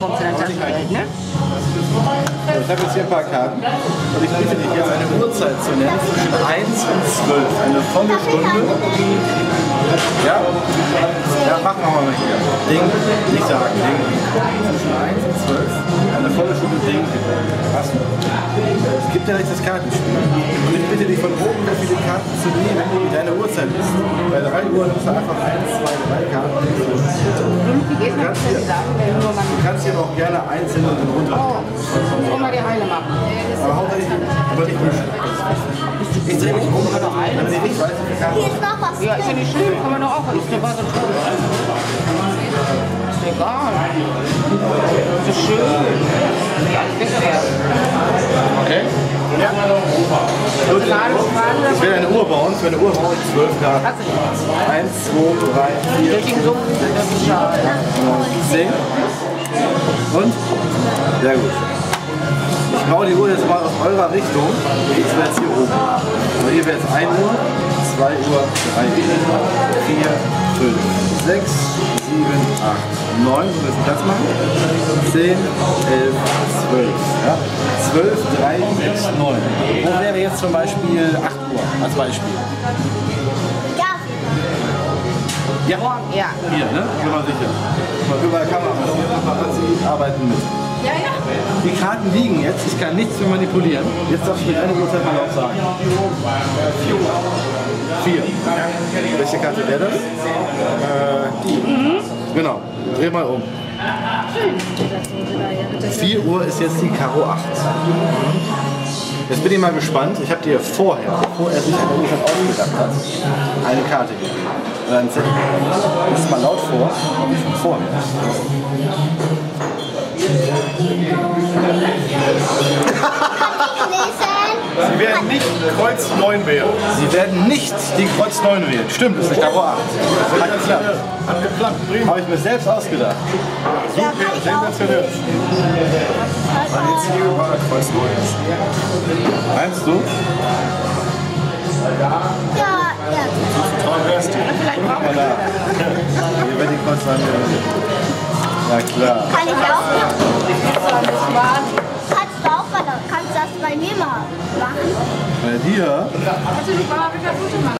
Dann Taschengeld, ne? Ich habe jetzt hier ein paar Karten und ich bitte dich jetzt eine Uhrzeit zu nennen zwischen 1 und 12. Eine volle Stunde. Ja? Ja, machen wir mal hier. Ding, nicht sagen, Ding. Ja nicht das Kartenspiel. Und ich bitte dich von oben so viele Karten zu nehmen, wie deine Uhrzeit ist. Bei 3 Uhr nimmst du einfach 1, 2, 3 Karten. Noch? kannst hier- wenn. Du kannst hier auch gerne einzeln und runter. Oh, wollen wir die Heile machen? Aber hauptsächlich über die Bücher. Ich drehe mich um, wenn sie nicht weiß, wie Karten. Hier ist noch was Ja, ist ja nicht schlimm, kann man doch auch. Ist der Wasser schon. Ist egal. Ist so schön. Wie alles wegwerfen. Okay? Ja. Ich will eine Uhr bauen. Für eine Uhr brauche ich zwölf Karten. Eins, zwei, drei, vier, ist schade. zehn. Und? Sehr gut. Ich baue die Uhr jetzt mal aus eurer Richtung. Ich werde jetzt hier oben. Also hier wäre jetzt 1 Uhr, 2 Uhr, 3 Uhr, 4, 5, 6, 7, 8, 9. So müssen Platz machen. 10, 11, 12. Ja? 12, 3, 6, 9. Wo wäre jetzt zum Beispiel 8 Uhr als Beispiel? Ja, Ja. Ja. Hier, ne? Bin mal sicher. Mal überall Kamera Paparazzi arbeiten mit. Ja, ja. Die Karten liegen jetzt, ich kann nichts mehr manipulieren. Jetzt darfst du mir eine Uhrzeit mal laut sagen. Vier. Welche Karte wäre das? Äh, die. Genau. Dreh mal um. 4 Uhr ist jetzt die Karo 8. Jetzt bin ich mal gespannt. Ich habe dir vorher, bevor er sich eine Uhrzeit ausgedacht hat, eine Karte gegeben. Oder einen mal laut vor. Vor mir. lesen. Sie werden nicht Kreuz 9 wählen. Sie werden nicht die Kreuz 9 wählen. Stimmt, das ist eine Karo 8. Hat geklappt. Hat geklappt, prima. Habe ich mir selbst ausgedacht. Auch. Sensationell. Die CDU war Kreuz 9. Meinst du? Ja, ja. Traum wärst du. Vielleicht brauchen wir? Hier wird die Kreuz 9 wählen. Ja klar. Kann ich auch. Bei mir mal machen. Bei dir Kannst du nicht mal wieder Foto machen?